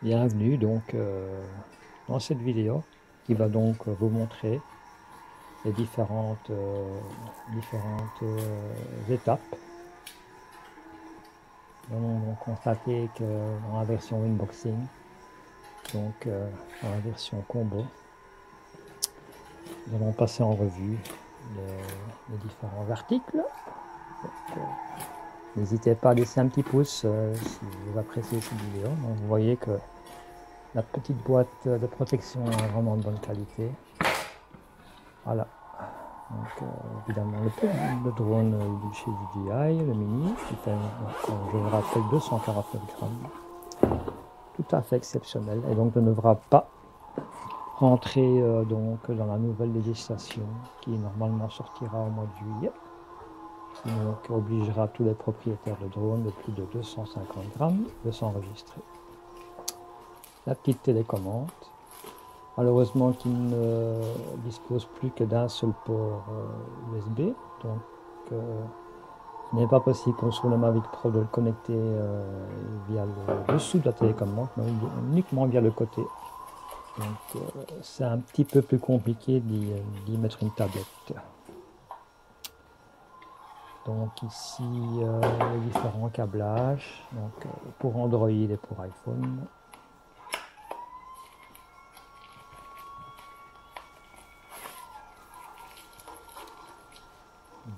Bienvenue donc euh, dans cette vidéo qui va donc vous montrer les différentes, euh, différentes euh, étapes. Nous avons constaté que dans la version unboxing, donc dans la version combo, nous allons passer en revue les, différents articles. N'hésitez pas à laisser un petit pouce euh, si vous appréciez cette vidéo. vous voyez que la petite boîte de protection est vraiment de bonne qualité. Voilà. Donc, euh, évidemment, le, drone du chez DJI, le mini, qui fait, je rappelle, 249 grammes. Tout à fait exceptionnel. Et donc, ne devra pas rentrer euh, donc, dans la nouvelle législation qui normalement sortira au mois de juillet qui obligera tous les propriétaires de drones de plus de 250 grammes de s'enregistrer. La petite télécommande, malheureusement qui ne dispose plus que d'un seul port USB, euh, donc euh, il n'est pas possible pour sur le Mavic Pro de le connecter euh, via le dessous de la télécommande, mais uniquement via le côté. Donc c'est un petit peu plus compliqué d'y mettre une tablette. Donc ici, euh, les différents câblages donc, euh, pour Android et pour iPhone.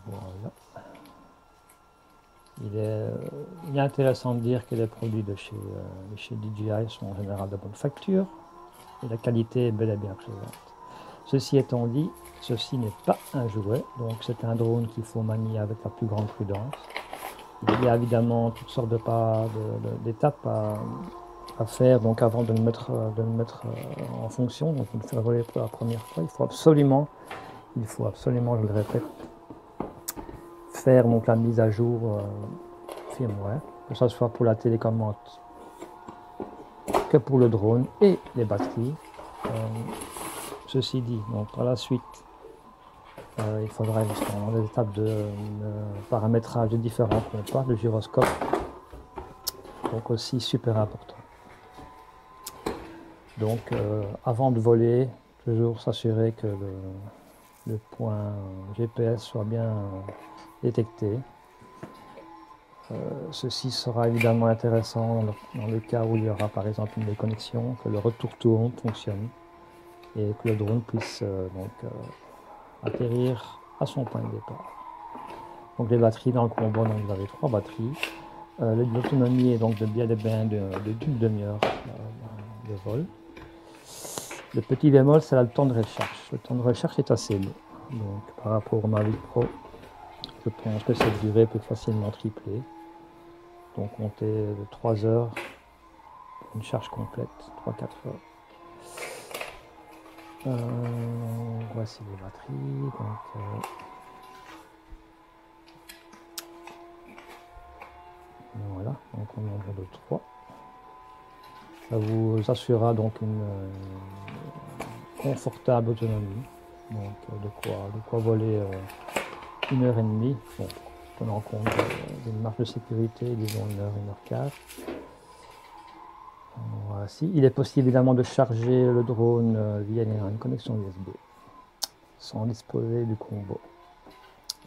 Voilà. Il est, euh, il est, intéressant de dire que les produits de chez, chez DJI sont en général de bonne facture et la qualité est bel et bien présente. Ceci étant dit, ceci n'est pas un jouet, donc c'est un drone qu'il faut manier avec la plus grande prudence. Il y a évidemment toutes sortes d'étapes à, faire donc avant de le mettre, le euh, en fonction, donc de le faire voler pour la première fois. Il faut absolument, il faut absolument, je le répète, faire donc la mise à jour euh, firmware, que ce soit pour la télécommande que pour le drone et les batteries. Euh, ceci dit, donc par la suite, euh, il faudra justement des étapes de euh, paramétrage de différents le gyroscope, donc aussi super important. Donc euh, avant de voler, toujours s'assurer que le, point GPS soit bien détecté. ceci sera évidemment intéressant dans le, cas où il y aura par exemple une déconnexion, que le retour tourne fonctionne et que le drone puisse donc atterrir à son point de départ. Donc les batteries dans le combo, donc vous avez trois batteries. Euh, l'autonomie est donc de bien de bien d'une demi-heure euh, de vol. Le petit bémol, c'est le temps de recherche. Le temps de recherche est assez long. Donc par rapport au Mavic Pro, je pense que cette durée peut facilement tripler. Donc comptez de 3 heures, une charge complète, 3-4 heures. Euh, voici les batteries. Donc, euh, voilà, donc on nombre de 3. Ça vous assurera donc une euh, confortable autonomie. Donc de quoi, de quoi voler une heure et demie. Bon, tenant compte d'une marque de sécurité, disons une heure, une heure quart. Il est possible évidemment de charger le drone euh, via une connexion USB sans disposer du combo.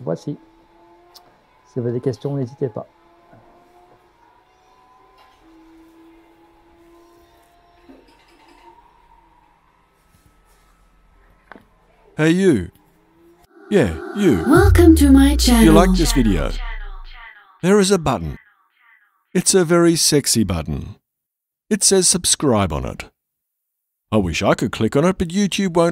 Voici. Si vous avez des questions, n'hésitez pas. Hey you. Yeah, you. Welcome to my channel. You like this video? There is a button. It's a very sexy button. It says subscribe on it. I wish I could click on it, but YouTube won't